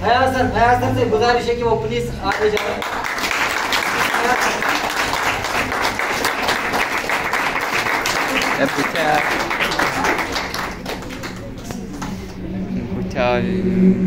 Fayaz sir Fayaz sir से गुजारिश है कि वो प्लीज़ आगे जाए। Every Tab. Deputy Tab.